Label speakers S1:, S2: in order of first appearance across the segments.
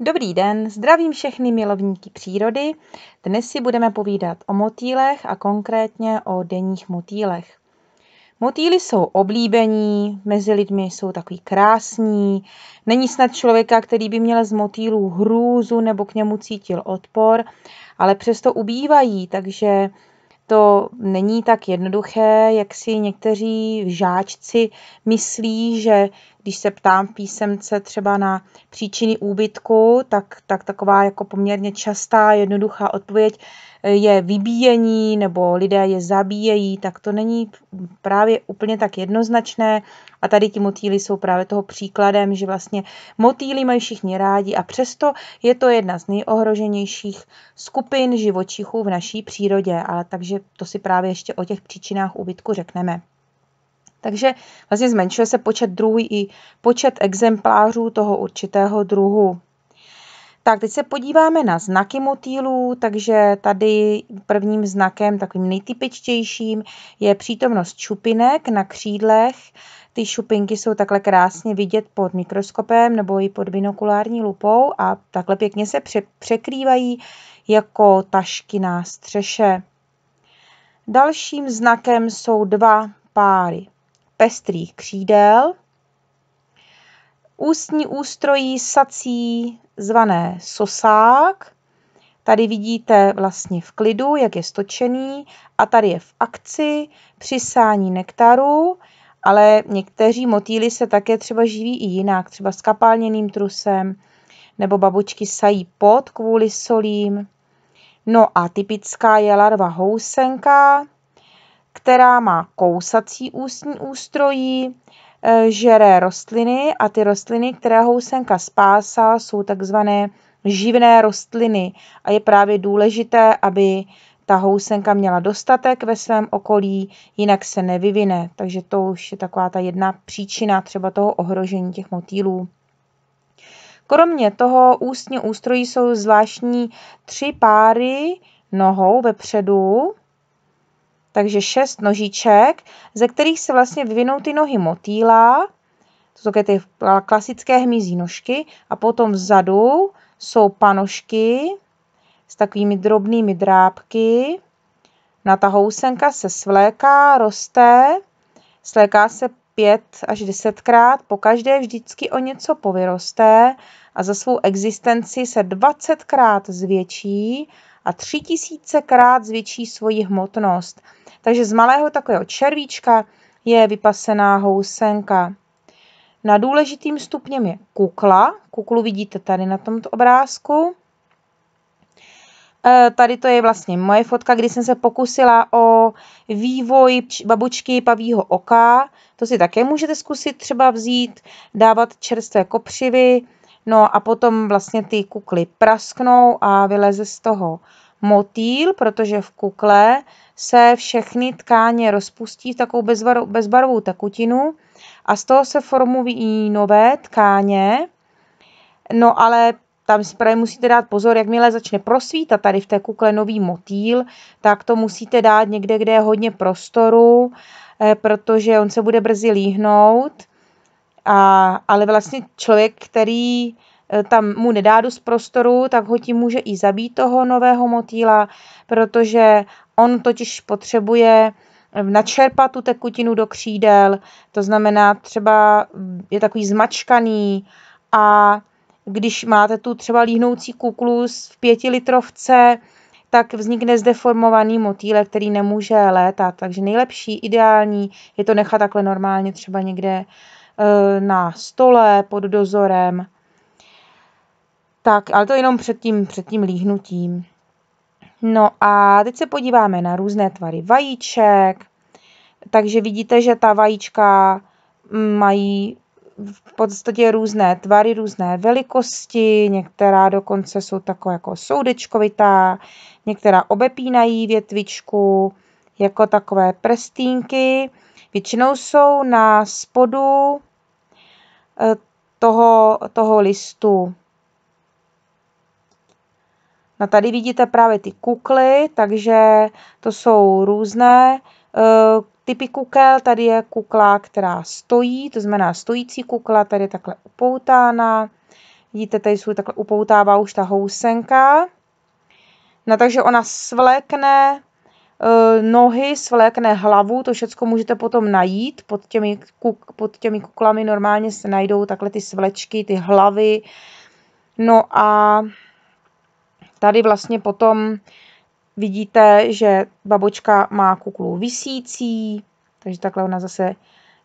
S1: Dobrý den, zdravím všechny milovníky přírody. Dnes si budeme povídat o motýlech a konkrétně o denních motýlech. Motýly jsou oblíbení, mezi lidmi jsou takový krásní. Není snad člověka, který by měl z motýlů hrůzu nebo k němu cítil odpor, ale přesto ubývají, takže to není tak jednoduché, jak si někteří žáčci myslí, že když se ptám písemce třeba na příčiny úbytku, tak, tak taková jako poměrně častá, jednoduchá odpověď je vybíjení nebo lidé je zabíjejí, tak to není právě úplně tak jednoznačné. A tady ti motýly jsou právě toho příkladem, že vlastně motýly mají všichni rádi a přesto je to jedna z nejohroženějších skupin živočichů v naší přírodě. Ale takže to si právě ještě o těch příčinách úbytku řekneme. Takže vlastně zmenšuje se počet druhů i počet exemplářů toho určitého druhu. Tak, teď se podíváme na znaky motýlů, takže tady prvním znakem, takovým nejtypičtějším, je přítomnost šupinek na křídlech. Ty šupinky jsou takhle krásně vidět pod mikroskopem nebo i pod binokulární lupou a takhle pěkně se překrývají jako tašky na střeše. Dalším znakem jsou dva páry pestrých křídel, ústní ústrojí sací zvané sosák. Tady vidíte vlastně v klidu, jak je stočený a tady je v akci přisání nektaru, ale někteří motýly se také třeba živí i jinak, třeba s kapalněným trusem, nebo babučky sají pod kvůli solím. No a typická je larva housenka, která má kousací ústní ústrojí, žere rostliny a ty rostliny, které housenka spásá, jsou takzvané živné rostliny a je právě důležité, aby ta housenka měla dostatek ve svém okolí, jinak se nevyvine. Takže to už je taková ta jedna příčina třeba toho ohrožení těch motýlů. Kromě toho ústně ústrojí jsou zvláštní tři páry nohou vepředu, takže šest nožiček, ze kterých se vlastně vyvinou ty nohy motýla, to jsou ty klasické hmyzí nožky, a potom vzadu jsou panožky s takovými drobnými drápky. Na ta housenka se svléká, roste, svléká se pět až desetkrát, po každé vždycky o něco povyroste a za svou existenci se dvacetkrát zvětší a tři tisícekrát zvětší svoji hmotnost. Takže z malého takového červíčka je vypasená housenka. Na důležitým stupněm je kukla. Kuklu vidíte tady na tomto obrázku. E, tady to je vlastně moje fotka, kdy jsem se pokusila o vývoj babučky pavího oka. To si také můžete zkusit třeba vzít, dávat čerstvé kopřivy, no a potom vlastně ty kukly prasknou a vyleze z toho motýl, protože v kukle se všechny tkáně rozpustí v takovou bezbarvou tekutinu a z toho se formují nové tkáně. No ale tam si právě musíte dát pozor, jakmile začne prosvítat tady v té kukle nový motýl, tak to musíte dát někde, kde je hodně prostoru, eh, protože on se bude brzy líhnout. A, ale vlastně člověk, který tam mu nedá dost prostoru, tak ho tím může i zabít toho nového motýla, protože on totiž potřebuje eh, načerpat tu tekutinu do křídel, to znamená třeba je takový zmačkaný a když máte tu třeba líhnoucí kuklus v pětilitrovce, tak vznikne zdeformovaný motýlek, který nemůže létat. Takže nejlepší, ideální je to nechat takhle normálně třeba někde eh, na stole pod dozorem tak, ale to jenom před tím, před tím líhnutím. No a teď se podíváme na různé tvary vajíček. Takže vidíte, že ta vajíčka mají v podstatě různé tvary, různé velikosti, některá dokonce jsou takové jako soudečkovitá, některá obepínají větvičku jako takové prstínky. Většinou jsou na spodu eh, toho, toho listu. No tady vidíte právě ty kukly, takže to jsou různé uh, typy kukel. Tady je kukla, která stojí, to znamená stojící kukla, tady je takhle upoutána. Vidíte, tady jsou takhle upoutává už ta housenka. No takže ona svlékne e, nohy, svlékne hlavu, to všechno můžete potom najít. Pod těmi, kuk, pod těmi kuklami normálně se najdou takhle ty svlečky, ty hlavy. No a tady vlastně potom vidíte, že babočka má kuklu vysící, takže takhle ona zase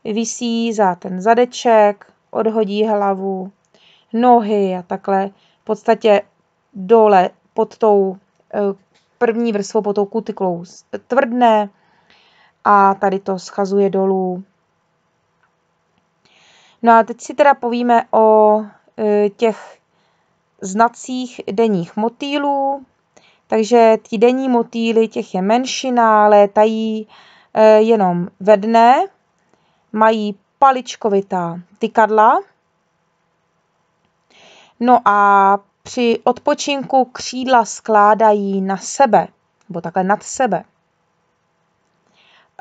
S1: vysí za ten zadeček, odhodí hlavu, nohy a takhle v podstatě dole pod tou eh, první vrstvou, pod tou kutiklou tvrdne a tady to schazuje dolů. No a teď si teda povíme o eh, těch znacích denních motýlů. Takže ty denní motýly, těch je menšina, létají eh, jenom ve dne, mají paličkovitá tykadla. No a při odpočinku křídla skládají na sebe, nebo takhle nad sebe.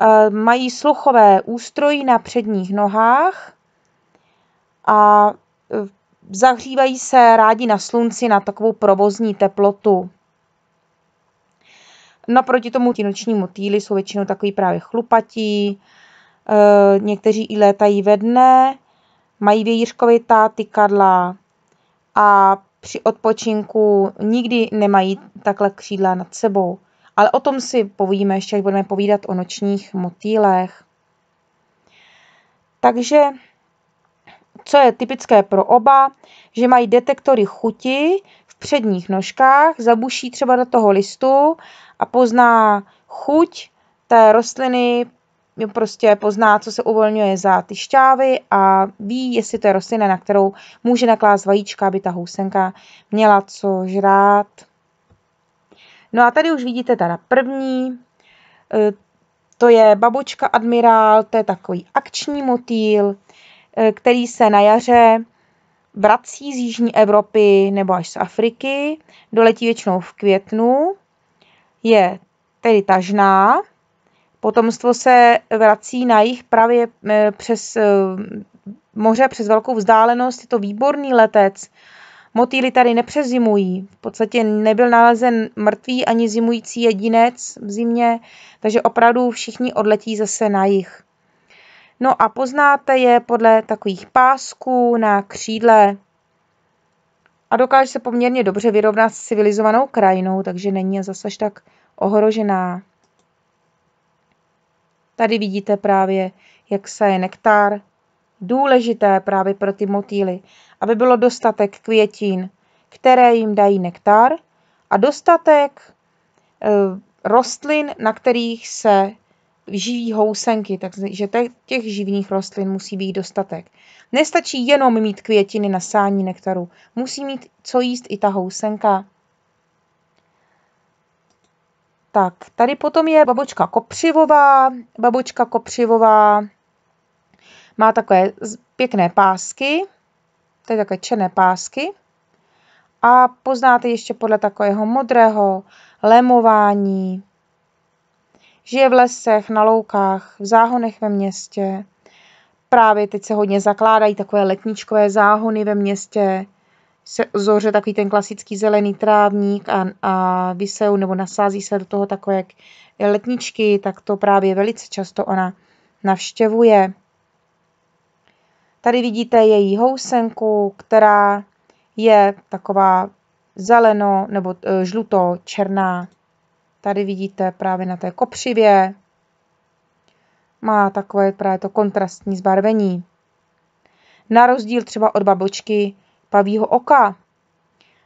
S1: Eh, mají sluchové ústrojí na předních nohách a eh, zahřívají se rádi na slunci na takovou provozní teplotu. Naproti tomu ti noční motýly jsou většinou takový právě chlupatí, e, někteří i létají ve dne, mají vějířkovitá tykadla a při odpočinku nikdy nemají takhle křídla nad sebou. Ale o tom si povíme ještě, až budeme povídat o nočních motýlech. Takže co je typické pro oba, že mají detektory chuti v předních nožkách, zabuší třeba do toho listu a pozná chuť té rostliny, prostě pozná, co se uvolňuje za ty šťávy a ví, jestli to je rostlina, na kterou může naklást vajíčka, aby ta housenka měla co žrát. No a tady už vidíte teda první, e, to je babočka admirál, to je takový akční motýl, který se na jaře vrací z Jižní Evropy nebo až z Afriky, doletí většinou v květnu je tedy tažná. Potomstvo se vrací na jich právě e, přes e, moře, přes velkou vzdálenost. Je to výborný letec. Motýly tady nepřezimují. V podstatě nebyl nalezen mrtvý ani zimující jedinec v zimě, takže opravdu všichni odletí zase na jich. No a poznáte je podle takových pásků na křídle a dokáže se poměrně dobře vyrovnat s civilizovanou krajinou, takže není zase tak ohrožená. Tady vidíte právě, jak se je nektar. Důležité právě pro ty motýly, aby bylo dostatek květin, které jim dají nektar a dostatek e, rostlin, na kterých se živí housenky, takže těch živných rostlin musí být dostatek. Nestačí jenom mít květiny na sání nektaru, musí mít co jíst i ta housenka. Tak, tady potom je babočka kopřivová. Babočka kopřivová má takové pěkné pásky, to je takové černé pásky. A poznáte ještě podle takového modrého lemování. Žije v lesech, na loukách, v záhonech ve městě. Právě teď se hodně zakládají takové letničkové záhony ve městě. Se zoře takový ten klasický zelený trávník a, a vysejou nebo nasází se do toho takové letničky, tak to právě velice často ona navštěvuje. Tady vidíte její housenku, která je taková zeleno nebo e, žluto-černá. Tady vidíte právě na té kopřivě. Má takové právě to kontrastní zbarvení. Na rozdíl třeba od babočky pavího oka.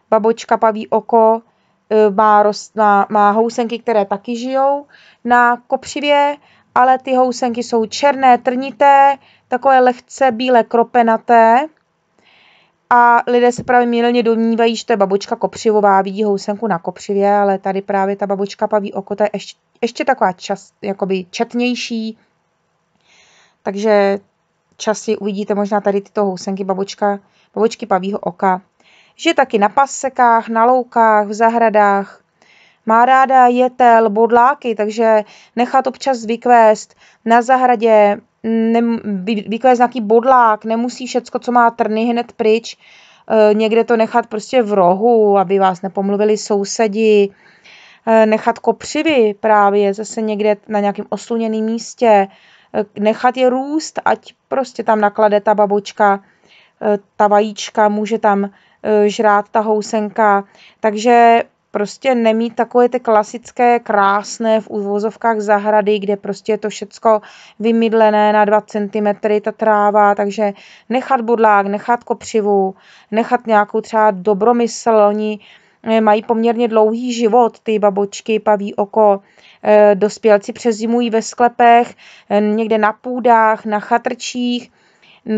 S1: Babočka paví oko e, má, rost, má, má housenky, které taky žijou na kopřivě, ale ty housenky jsou černé, trnité, takové lehce bílé kropenaté a lidé se právě mylně domnívají, že to je babočka kopřivová, vidí housenku na kopřivě, ale tady právě ta babočka paví oko, to je ještě, ještě taková čas, jakoby četnější. Takže časy uvidíte možná tady tyto housenky babočka, babočky pavího oka. Žije taky na pasekách, na loukách, v zahradách. Má ráda jetel, bodláky, takže nechat občas vykvést na zahradě, ne, vykvést nějaký bodlák, nemusí všecko, co má trny, hned pryč. eh, někde to nechat prostě v rohu, aby vás nepomluvili sousedi, eh, nechat kopřivy právě zase někde na nějakém osluněném místě, nechat je růst, ať prostě tam naklade ta babočka ta vajíčka, může tam žrát ta housenka, takže prostě nemít takové ty klasické, krásné v úvozovkách zahrady, kde prostě je to všecko vymydlené na 2 cm ta tráva, takže nechat bodlák, nechat kopřivu, nechat nějakou třeba dobromysl, oni eh, mají poměrně dlouhý život, ty babočky, paví oko, eh, dospělci přezimují ve sklepech, eh, někde na půdách, na chatrčích,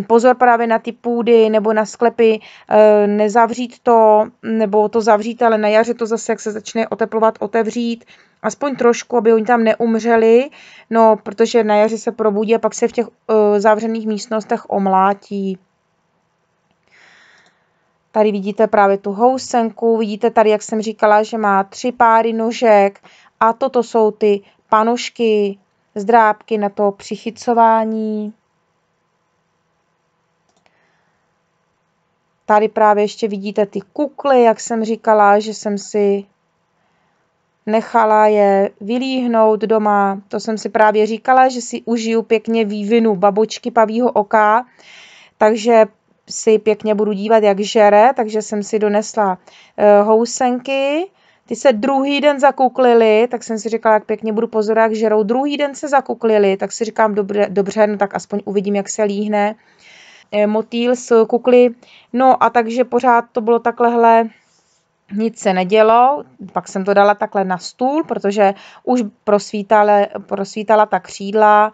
S1: pozor právě na ty půdy nebo na sklepy, eh, nezavřít to, nebo to zavřít, ale na jaře to zase, jak se začne oteplovat, otevřít, aspoň trošku, aby oni tam neumřeli, no, protože na jaře se probudí a pak se v těch uh, zavřených místnostech omlátí. Tady vidíte právě tu housenku, vidíte tady, jak jsem říkala, že má tři páry nožek a toto jsou ty panošky, zdrábky na to přichycování. Tady právě ještě vidíte ty kukly, jak jsem říkala, že jsem si nechala je vylíhnout doma. To jsem si právě říkala, že si užiju pěkně vývinu babočky pavího oka, takže si pěkně budu dívat, jak žere, takže jsem si donesla uh, housenky, ty se druhý den zakuklili, tak jsem si říkala, jak pěkně budu pozorovat, jak žerou. Druhý den se zakuklili, tak si říkám, dobře, dobře no tak aspoň uvidím, jak se líhne. Eh, motýl s kukly. No a takže pořád to bylo takhle nic se nedělo, pak jsem to dala takhle na stůl, protože už prosvítala, prosvítala ta křídla,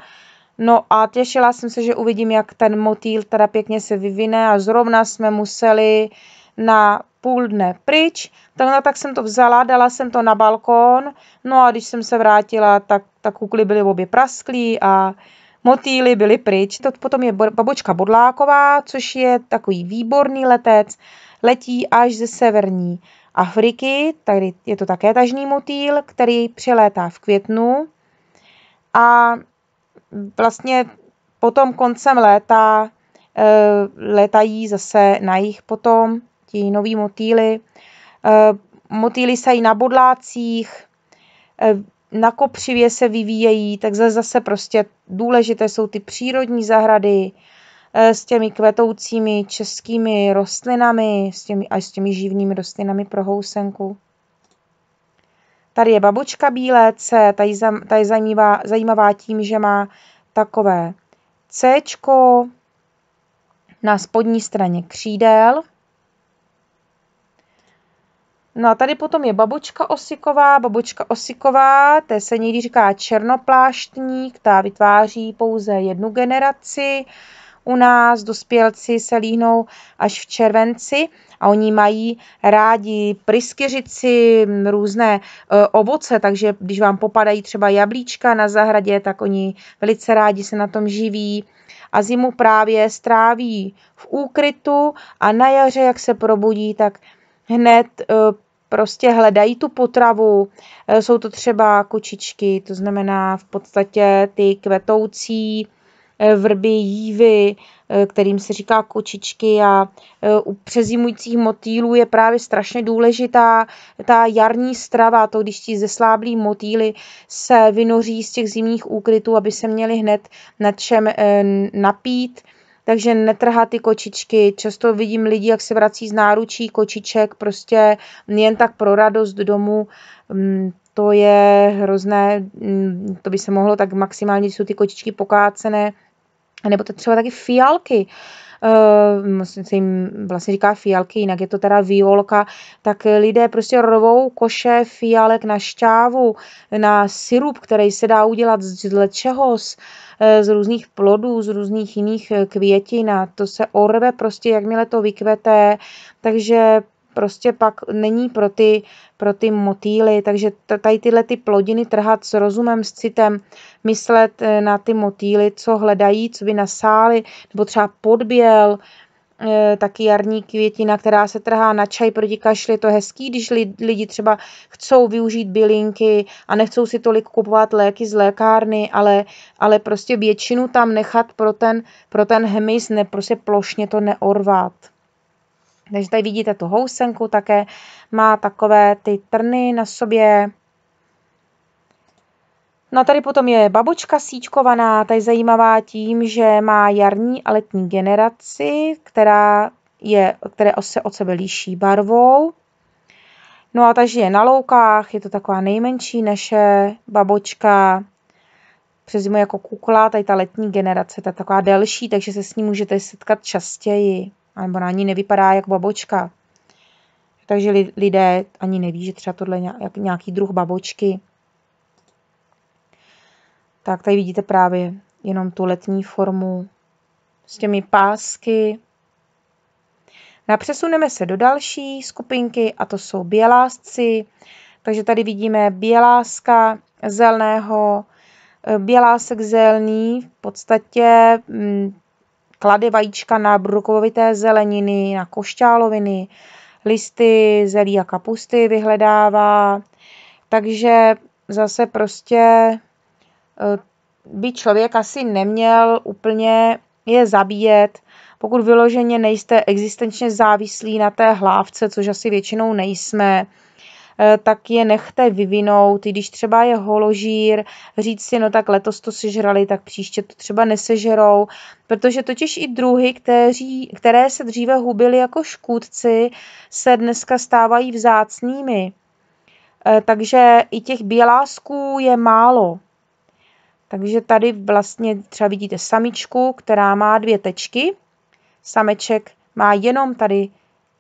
S1: No a těšila jsem se, že uvidím, jak ten motýl teda pěkně se vyvine a zrovna jsme museli na půl dne pryč, tak, no, tak jsem to vzala, dala jsem to na balkón, no a když jsem se vrátila, tak, tak kukly byly obě prasklí a motýly byly pryč. To potom je babočka Bodláková, což je takový výborný letec, letí až ze severní Afriky, tady je to také tažný motýl, který přilétá v květnu a vlastně potom koncem léta e, letají zase na jich potom ti noví motýly. E, motýly sají na bodlácích, e, na kopřivě se vyvíjejí, tak zase prostě důležité jsou ty přírodní zahrady eh, s těmi kvetoucími českými rostlinami s těmi, a s těmi živnými rostlinami pro housenku. Tady je babočka bílé ta je, ta je zajímavá, zajímavá tím, že má takové C na spodní straně křídel No a tady potom je babočka osiková. Babočka osiková, té se někdy říká černopláštník, ta vytváří pouze jednu generaci. U nás dospělci se líhnou až v červenci a oni mají rádi pryskyřici, různé e, ovoce, takže když vám popadají třeba jablíčka na zahradě, tak oni velice rádi se na tom živí a zimu právě stráví v úkrytu a na jaře, jak se probudí, tak hned e, prostě hledají tu potravu. E, jsou to třeba kočičky, to znamená v podstatě ty kvetoucí e, vrby, jívy, kterým se říká kočičky a u přezimujících motýlů je právě strašně důležitá ta jarní strava, to když ti zesláblí motýly se vynoří z těch zimních úkrytů, aby se měli hned nad čem napít takže netrhat ty kočičky. Často vidím lidi, jak se vrací z náručí kočiček, prostě jen tak pro radost domů. Mm, to je hrozné, mm, to by se mohlo tak maximálně, jsou ty kočičky pokácené, nebo to třeba taky fialky uh, se jim vlastně říká fialky, jinak je to teda violka, tak lidé prostě rovou koše fialek na šťávu, na syrup, který se dá udělat z čehos, Eh, z různých plodů, z různých jiných eh, květin a to se orve prostě, jakmile to vykvete, takže prostě pak není pro ty, pro ty motýly, takže tady tyhle ty plodiny trhat s rozumem, s citem, myslet eh, na ty motýly, co hledají, co by nasály, nebo třeba podběl, E, taky jarní květina, která se trhá na čaj proti kašli. Je to hezký, když lidi třeba chcou využít bylinky a nechcou si tolik kupovat léky z lékárny, ale, ale prostě většinu tam nechat pro ten, pro ten hmyz, ne prostě plošně to neorvat. Takže tady vidíte tu housenku také, má takové ty trny na sobě. No a tady potom je babočka síčkovaná, tady zajímavá tím, že má jarní a letní generaci, která je, které se od sebe liší barvou. No a ta žije na loukách, je to taková nejmenší naše babočka, přezimuje jako kukla, tady ta letní generace, ta taková delší, takže se s ní můžete setkat častěji, nebo na ní nevypadá jak babočka. Takže lidé ani neví, že třeba tohle je nějaký druh babočky. Tak tady vidíte právě jenom tu letní formu s těmi pásky. No a přesuneme se do další skupinky a to jsou bělásci. Takže tady vidíme běláska zelného, bělásek zelný, v podstatě klady vajíčka na brukovité zeleniny, na košťáloviny, listy zelí a kapusty vyhledává. Takže zase prostě eh, by člověk asi neměl úplně je zabíjet, pokud vyloženě nejste existenčně závislí na té hlávce, což asi většinou nejsme, tak je nechte vyvinout, i když třeba je holožír, říct si, no tak letos to sežrali, tak příště to třeba nesežerou, protože totiž i druhy, kteří, které se dříve hubily jako škůdci, se dneska stávají vzácnými. Eh, takže i těch bělásků je málo. Takže tady vlastně třeba vidíte samičku, která má dvě tečky, Sameček má jenom tady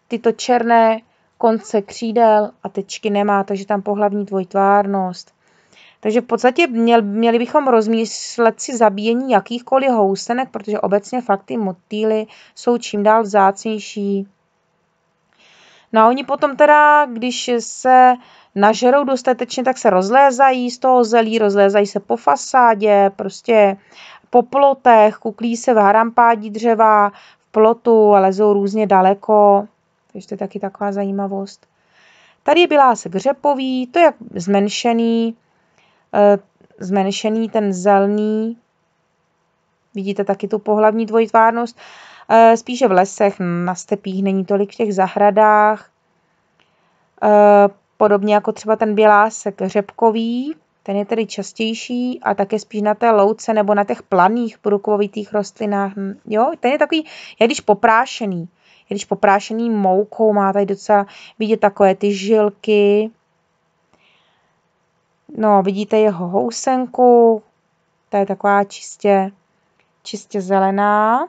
S1: tyto černé konce křídel a tečky nemá, takže tam pohlavní dvojtvárnost. Takže v podstatě měl, měli bychom rozmýšlet si zabíjení jakýchkoliv housenek, protože obecně fakt ty motýly jsou čím dál vzácnější. No a oni potom teda, když se nažerou dostatečně, tak se rozlézají z toho zelí, rozlézají se po fasádě, prostě po plotech, kuklí se v harampádí dřeva, plotu a lezou různě daleko. Takže to je taky taková zajímavost. Tady je bělásek řepový, to je zmenšený, eh, zmenšený ten zelný. Vidíte taky tu pohlavní dvojtvárnost. Eh, spíše v lesech, na stepích, není tolik v těch zahradách. Eh, podobně jako třeba ten bělásek řepkový, ten je tedy častější a také spíš na té louce nebo na těch planých průkovitých rostlinách. Jo, ten je takový, je když poprášený. Je když poprášený moukou, má tady docela vidět takové ty žilky. No, vidíte jeho housenku, ta je taková čistě, čistě zelená.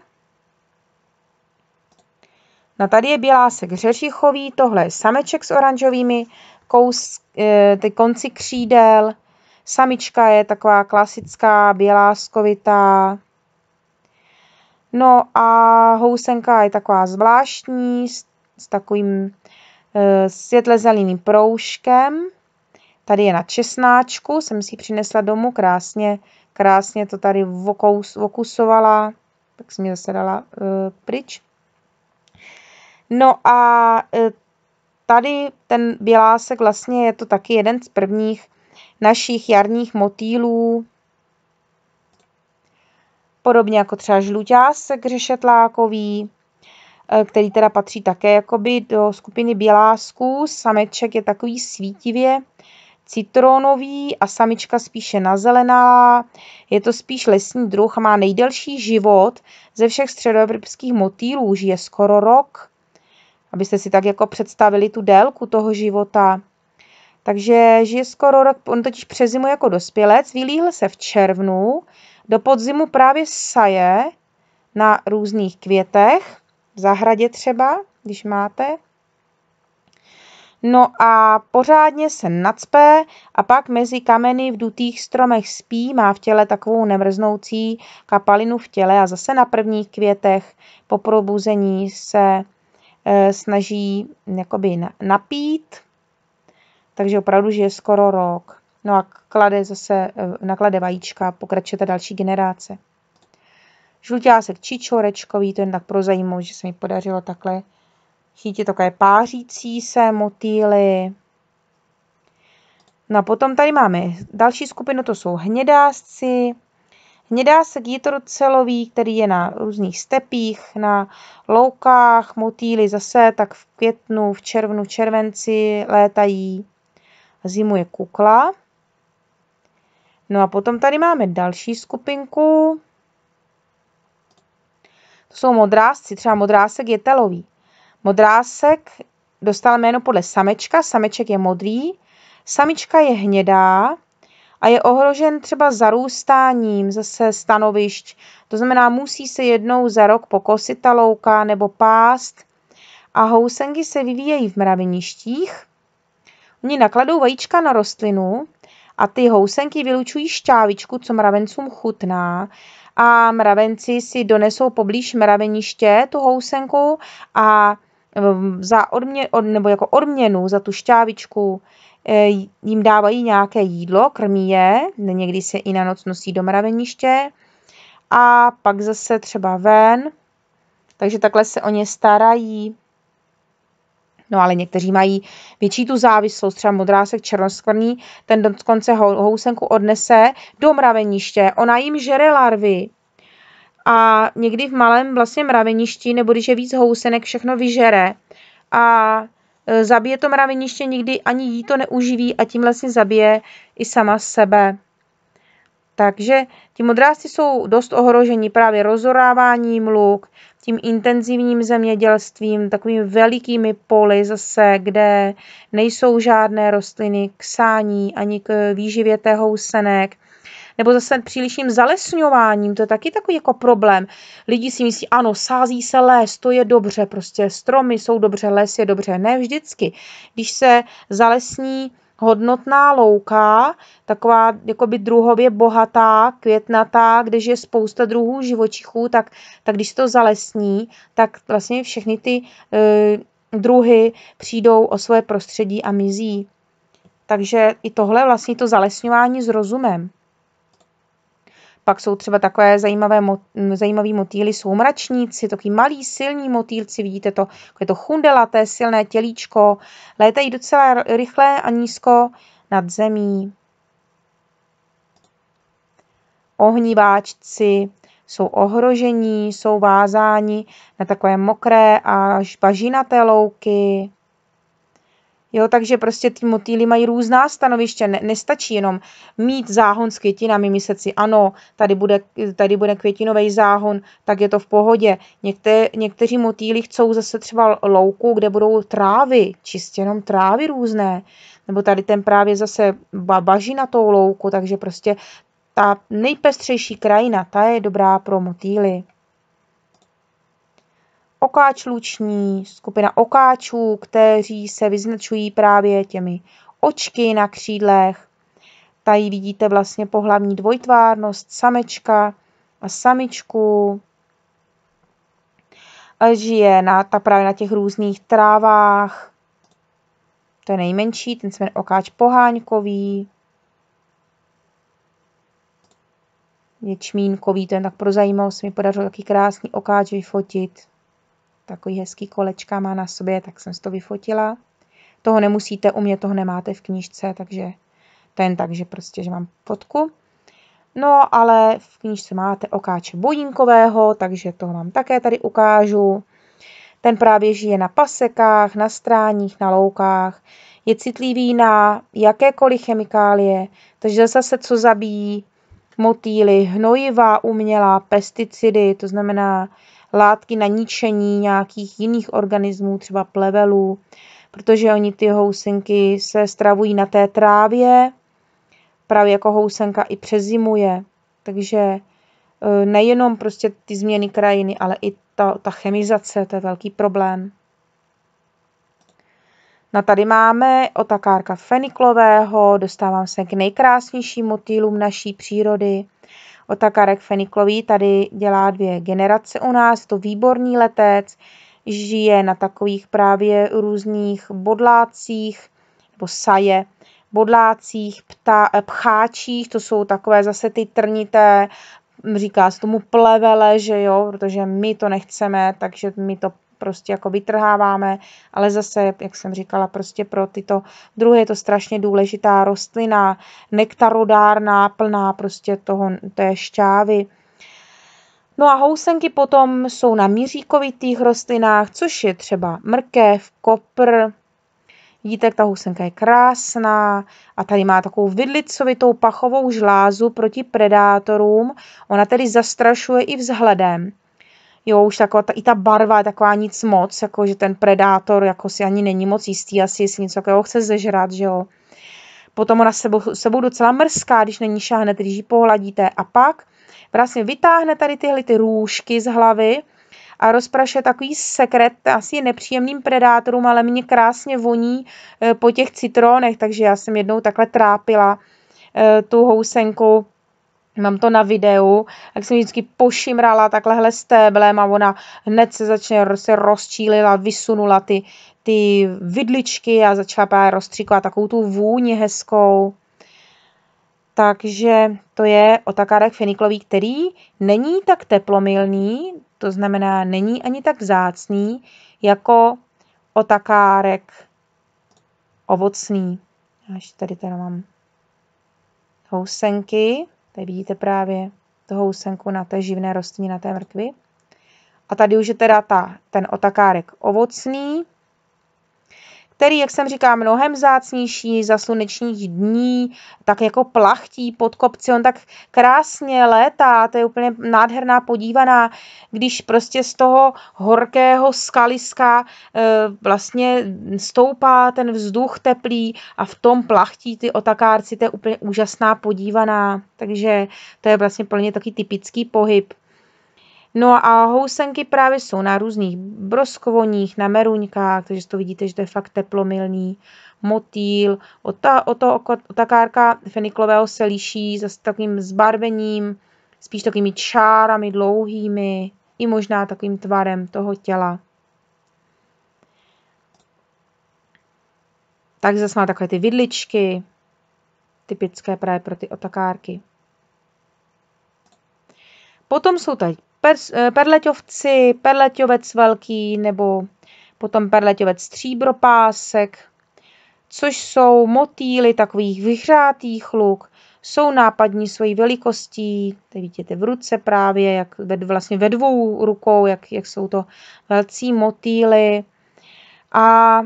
S1: No tady je bělásek řeřichový, tohle je sameček s oranžovými kous, e, ty konci křídel. Samička je taková klasická, běláskovitá. No a housenka je taková zvláštní, s, s takovým e, světle zeleným proužkem. Tady je na česnáčku, jsem si ji přinesla domů, krásně, krásně to tady vokous, vokusovala, tak jsem ji zase dala e, pryč. No a e, tady ten bělásek vlastně je to taky jeden z prvních našich jarních motýlů, podobně jako třeba žluťásek řešetlákový, eh, který teda patří také jakoby do skupiny bělásků. Sameček je takový svítivě citronový a samička spíše nazelená. Je to spíš lesní druh a má nejdelší život ze všech středoevropských motýlů. Žije skoro rok, abyste si tak jako představili tu délku toho života. Takže žije skoro rok, on totiž přezimuje jako dospělec, vylíhl se v červnu, do podzimu právě saje na různých květech, v zahradě třeba, když máte. No a pořádně se nacpe a pak mezi kameny v dutých stromech spí, má v těle takovou nemrznoucí kapalinu v těle a zase na prvních květech po probuzení se e, snaží jakoby napít, takže opravdu žije skoro rok. No a klade zase, eh, naklade vajíčka, pokračuje ta další generace. Žluťásek čičorečkový, to jen tak pro zajímavost, že se mi podařilo takhle chytit takové pářící se motýly. No a potom tady máme další skupinu, to jsou hnědásci. Hnědásek jitrocelový, který je na různých stepích, na loukách, motýly zase, tak v květnu, v červnu, červenci létají. Zimu je kukla. No a potom tady máme další skupinku. To jsou modrásci, třeba modrásek je telový. Modrásek dostal jméno podle samečka, sameček je modrý, samička je hnědá a je ohrožen třeba zarůstáním zase stanovišť. To znamená, musí se jednou za rok pokosit ta louka nebo pást. A housenky se vyvíjejí v mraveništích. Oni nakladou vajíčka na rostlinu a ty housenky vylučují šťávičku, co mravencům chutná. A mravenci si donesou poblíž mraveniště tu housenku a za odmě, od, nebo jako odměnu za tu šťávičku e, jim dávají nějaké jídlo, krmí je, někdy se i na noc nosí do mraveniště. A pak zase třeba ven, takže takhle se o ně starají. No ale někteří mají větší tu závislost, třeba modrásek černoskvrný, ten dokonce housenku odnese do mraveniště, ona jim žere larvy, a někdy v malém vlastně mraveništi, nebo když je víc housenek, všechno vyžere a e, zabije to mraveniště, nikdy ani jí to neuživí a tím vlastně zabije i sama sebe. Takže ti modrásci jsou dost ohroženi právě rozoráváním luk, tím intenzivním zemědělstvím, takovými velikými poli zase, kde nejsou žádné rostliny k sání ani k výživě té housenek nebo zase přílišným zalesňováním, to je taky takový jako problém. Lidi si myslí, ano, sází se les, to je dobře, prostě stromy jsou dobře, les je dobře. Ne vždycky. Když se zalesní hodnotná louka, taková jakoby druhově bohatá, květnatá, kde je spousta druhů živočichů, tak, tak když se to zalesní, tak vlastně všechny ty e, druhy přijdou o svoje prostředí a mizí. Takže i tohle vlastně to zalesňování s rozumem. Pak jsou třeba takové zajímavé, zajímavý motýly, jsou mračníci, takový malý, silní motýlci, vidíte to, je to chundelaté, silné tělíčko, létají docela rychle a nízko nad zemí. Ohníváčci jsou ohrožení, jsou vázáni na takové mokré a bažinaté louky. Jo, takže prostě ty motýly mají různá stanoviště, ne, nestačí jenom mít záhon s květinami, myslet si, ano, tady bude, tady bude květinový záhon, tak je to v pohodě. Někte, někteří motýly chcou zase třeba louku, kde budou trávy, čistě jenom trávy různé, nebo tady ten právě zase baží na tou louku, takže prostě ta nejpestřejší krajina, ta je dobrá pro motýly okáč luční, skupina okáčů, kteří se vyznačují právě těmi očky na křídlech. Tady vidíte vlastně pohlavní dvojtvárnost samečka a samičku. Žije na, ta právě na těch různých trávách. To je nejmenší, ten se jmenuje okáč poháňkový. Ječmínkový, ten tak pro zajímavost mi podařilo taky krásný okáč vyfotit takový hezký kolečka má na sobě, tak jsem si to vyfotila. Toho nemusíte, u mě toho nemáte v knížce, takže to jen tak, že prostě, že mám fotku. No, ale v knížce máte okáče bodínkového, takže toho vám také tady ukážu. Ten právě žije na pasekách, na stráních, na loukách. Je citlivý na jakékoliv chemikálie, takže zase co zabíjí motýly, hnojiva umělá, pesticidy, to znamená látky na ničení nějakých jiných organismů, třeba plevelů, protože oni ty housenky se stravují na té trávě, právě jako housenka i přezimuje. Takže e, nejenom prostě ty změny krajiny, ale i ta, ta chemizace, to je velký problém. No tady máme otakárka feniklového, dostávám se k nejkrásnějším motýlům naší přírody. Otakarek feniklový tady dělá dvě generace u nás, to výborný letec, žije na takových právě různých bodlácích, nebo saje, bodlácích, pta, pcháčích, to jsou takové zase ty trnité, říká se tomu plevele, že jo, protože my to nechceme, takže my to prostě jako vytrháváme, ale zase, jak jsem říkala, prostě pro tyto druhy je to strašně důležitá rostlina, nektarodárná, plná prostě toho, té šťávy. No a housenky potom jsou na míříkovitých rostlinách, což je třeba mrkev, kopr, Vidíte, jak ta housenka je krásná a tady má takovou vidlicovitou pachovou žlázu proti predátorům. Ona tedy zastrašuje i vzhledem. Jo, už taková ta, i ta barva je taková nic moc, jako že ten predátor jako si ani není moc jistý, asi jestli něco takového chce zežrat, že jo. Potom ona sebou, sebou docela mrzká, když není šáhne, když ji pohladíte. A pak vlastně vytáhne tady tyhle ty růžky z hlavy a rozprašuje takový sekret asi nepříjemným predátorům, ale mě krásně voní eh, po těch citronech, takže já jsem jednou takhle trápila eh, tu housenku Mám to na videu, jak jsem vždycky pošimrala takhle stéblem a ona hned se začne se rozčílila, vysunula ty, ty vidličky a začala právě rozstříkovat takovou tu vůni hezkou. Takže to je otakárek feniklový, který není tak teplomilný, to znamená, není ani tak vzácný jako otakárek ovocný. Až tady teda mám housenky, tady vidíte právě tu housenku na té živné rostlině, na té mrkvi. A tady už je teda ta, ten otakárek ovocný, který, jak jsem říká, mnohem zácnější za slunečních dní, tak jako plachtí pod kopci, on tak krásně létá, to je úplně nádherná podívaná, když prostě z toho horkého skaliska e, vlastně stoupá ten vzduch teplý a v tom plachtí ty otakárci, to je úplně úžasná podívaná, takže to je vlastně plně taky typický pohyb. No a housenky právě jsou na různých broskovoních, na meruňkách, takže to vidíte, že to je fakt teplomilný. Motýl, od, ta, od toho otakárka feniklového se liší s takovým zbarvením, spíš takovými čárami dlouhými, i možná takovým tvarem toho těla. Tak zase má takové ty vidličky, typické právě pro ty otakárky. Potom jsou tady Eh, perleťovci, perleťovec velký nebo potom perleťovec stříbropásek, což jsou motýly takových vyhřátých luk, jsou nápadní svojí velikostí, tady vidíte v ruce právě, jak ve, vlastně ve dvou rukou, jak, jak jsou to velcí motýly. A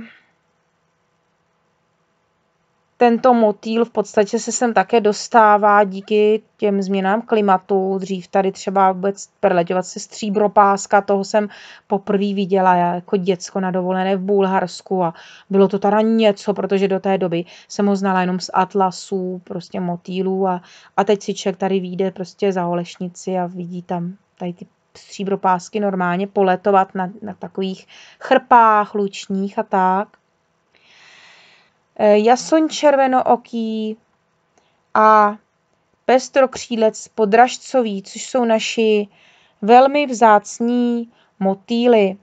S1: tento motýl v podstatě se sem také dostává díky těm změnám klimatu. Dřív tady třeba vůbec perleťovat se stříbropáska, toho jsem poprvé viděla já jako děcko na dovolené v Bulharsku a bylo to teda něco, protože do té doby jsem ho znala jenom z atlasů, prostě motýlů a, a teď si člověk tady vyjde prostě za Olešnici a vidí tam tady ty stříbropásky normálně poletovat na, na takových chrpách lučních a tak. Eh, jasoň červenooký a pestrokřílec podražcový, což jsou naši velmi vzácní motýly.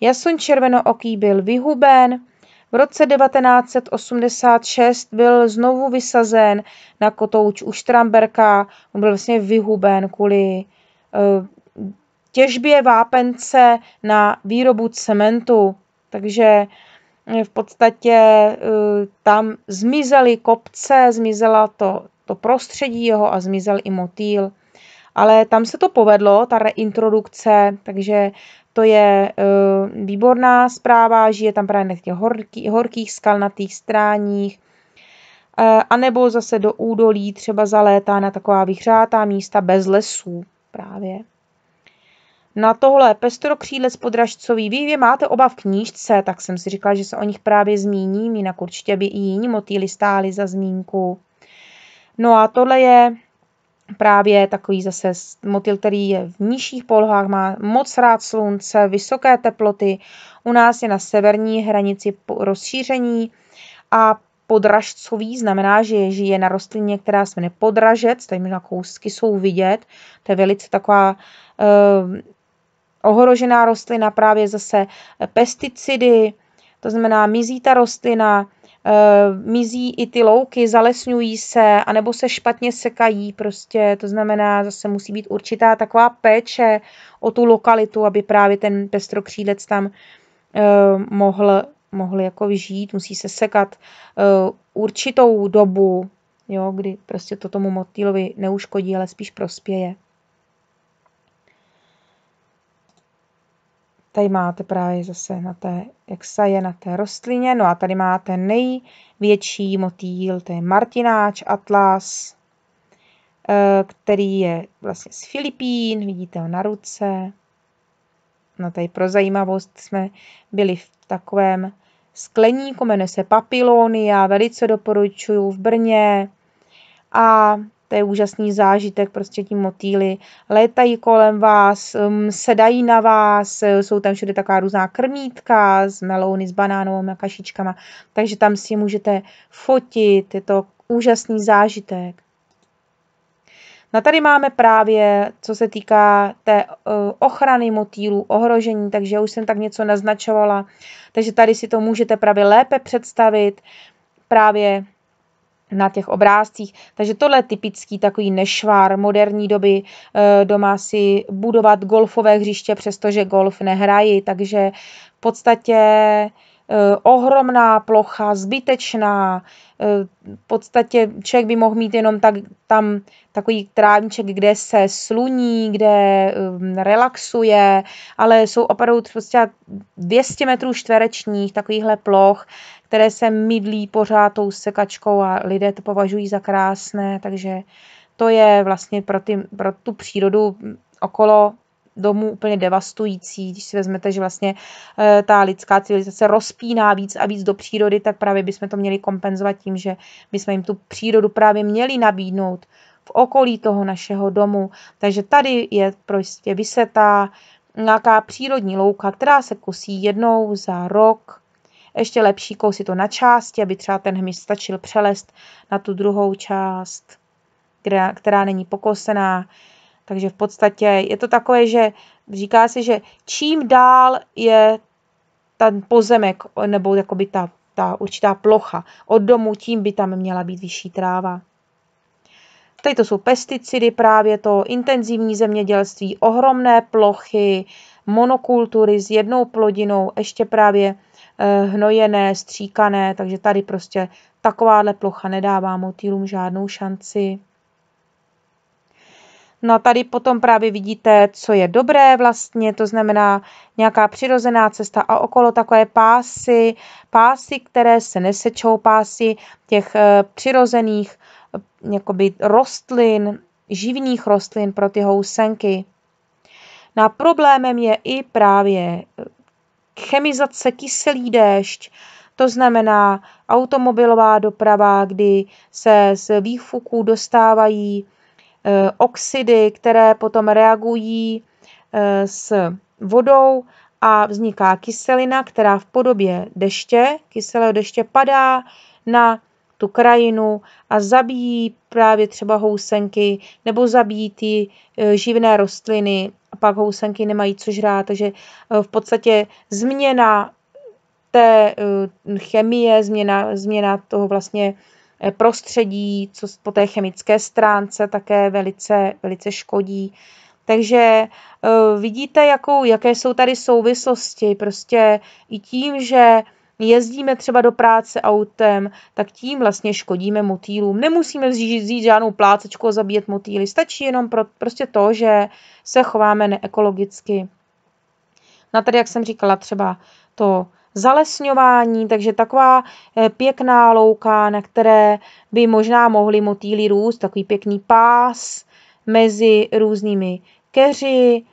S1: Jasoň červenooký byl vyhuben, v roce 1986 byl znovu vysazen na kotouč u Štramberka, on byl vlastně vyhuben kvůli uh, těžbě vápence na výrobu cementu. Takže v podstatě eh, tam zmizely kopce, zmizela to, to prostředí jeho a zmizel i motýl. Ale tam se to povedlo, ta reintrodukce, takže to je uh, výborná zpráva, žije tam právě na těch horký, horkých skalnatých stráních, uh, anebo zase do údolí třeba zalétá na taková vyhřátá místa bez lesů právě na tohle pestrokřídlec podražcový. Je máte oba v knížce, tak jsem si říkala, že se o nich právě zmíním, jinak určitě by i jiní motýly stály za zmínku. No a tohle je právě takový zase motýl, který je v nižších polohách, má moc rád slunce, vysoké teploty. U nás je na severní hranici rozšíření a podražcový znamená, že žije na rostlině, která se jmenuje podražec, tady možná kousky jsou vidět, to je velice taková uh, ohrožená rostlina právě zase pesticidy, to znamená mizí ta rostlina, mizí i ty louky, zalesňují se, anebo se špatně sekají prostě, to znamená, zase musí být určitá taková péče o tu lokalitu, aby právě ten pestrokřídec tam mohl, mohl jako vyžít, musí se sekat určitou dobu, jo, kdy prostě to tomu motýlovi neuškodí, ale spíš prospěje. Tady máte právě zase na té, jak se je na té rostlině. No a tady máte největší motýl, to je martináč atlas, eh, který je vlastně z Filipín, vidíte ho na ruce. No tady pro zajímavost jsme byli v takovém skleníku, jmenuje se Papilonia, velice doporučuju v Brně. A to je úžasný zážitek, prostě ti motýly létají kolem vás, um, sedají na vás, jsou tam všude taková různá krmítka z melouny, s banánovými kašičkama, takže tam si můžete fotit, je to úžasný zážitek. No tady máme právě, co se týká té uh, ochrany motýlů, ohrožení, takže už jsem tak něco naznačovala, takže tady si to můžete právě lépe představit, právě na těch obrázcích. Takže tohle je typický takový nešvar moderní doby. Eh, doma si budovat golfové hřiště, přestože golf nehrají, takže v podstatě eh, ohromná plocha, zbytečná. Eh, v podstatě člověk by mohl mít jenom tak, tam takový trávníček, kde se sluní, kde relaxuje, ale jsou opravdu prostě 200 metrů čtverečních takovýchhle ploch, které se mydlí pořád tou sekačkou a lidé to považují za krásné, takže to je vlastně pro, ty, pro tu přírodu okolo domů úplně devastující. Když si vezmete, že vlastně e, ta lidská civilizace rozpíná víc a víc do přírody, tak právě bychom to měli kompenzovat tím, že bychom jim tu přírodu právě měli nabídnout v okolí toho našeho domu. Takže tady je prostě vysetá nějaká přírodní louka, která se kosí jednou za rok, ještě lepší kousit to na části, aby třeba ten hmyz stačil přelest na tu druhou část, která, která není pokosená. Takže v podstatě je to takové, že říká se, že čím dál je ten pozemek nebo jakoby ta, ta určitá plocha od domu, tím by tam měla být vyšší tráva. Tady to jsou pesticidy, právě to intenzivní zemědělství, ohromné plochy, monokultury s jednou plodinou, ještě právě hnojené, stříkané, takže tady prostě takováhle plocha nedává motýlům žádnou šanci. No a tady potom právě vidíte, co je dobré vlastně, to znamená nějaká přirozená cesta a okolo takové pásy, pásy, které se nesečou, pásy těch e, přirozených e, jakoby rostlin, živných rostlin pro ty housenky. No a problémem je i právě chemizace, kyselý déšť, to znamená automobilová doprava, kdy se z výfuků dostávají e, oxidy, které potom reagují e, s vodou a vzniká kyselina, která v podobě deště, kyselého deště padá na tu krajinu a zabíjí právě třeba housenky nebo zabíjí ty e, živné rostliny a pak housenky nemají co žrát, takže eh, v podstatě změna té eh, chemie, změna, změna toho vlastně prostředí, co po té chemické stránce také velice, velice škodí. Takže vidíte, jakou, jaké jsou tady souvislosti. Prostě i tím, že jezdíme třeba do práce autem, tak tím vlastně škodíme motýlům. Nemusíme vzít, žádnou plácečku a zabíjet motýly. Stačí jenom pro, prostě to, že se chováme neekologicky. No tady, jak jsem říkala, třeba to zalesňování, takže taková eh, pěkná louka, na které by možná mohly motýly růst, takový pěkný pás mezi různými keři,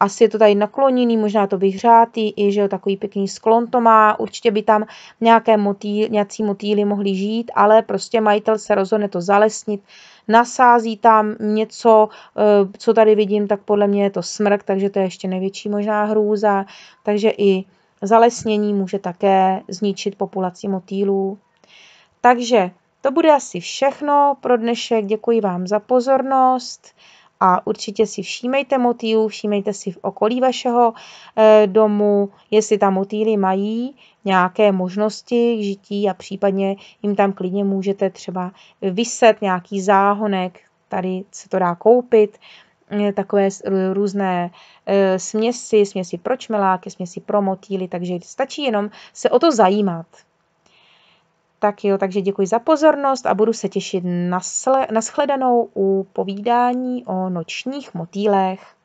S1: asi je to tady nakloněný, možná to vyhřátý, i že jo, takový pěkný sklon to má, určitě by tam nějaké motýl, nějací motýly mohly žít, ale prostě majitel se rozhodne to zalesnit, nasází tam něco, eh, co tady vidím, tak podle mě je to smrk, takže to je ještě největší možná hrůza, takže i zalesnění může také zničit populaci motýlů. Takže to bude asi všechno pro dnešek. Děkuji vám za pozornost a určitě si všímejte motýlů, všímejte si v okolí vašeho eh, domu, jestli tam motýly mají nějaké možnosti k žití a případně jim tam klidně můžete třeba vyset nějaký záhonek, tady se to dá koupit, eh, takové různé eh, směsi, směsi pro čmeláky, směsi pro motýly, takže stačí jenom se o to zajímat. Tak jo, takže děkuji za pozornost a budu se těšit na, shledanou u povídání o nočních motýlech.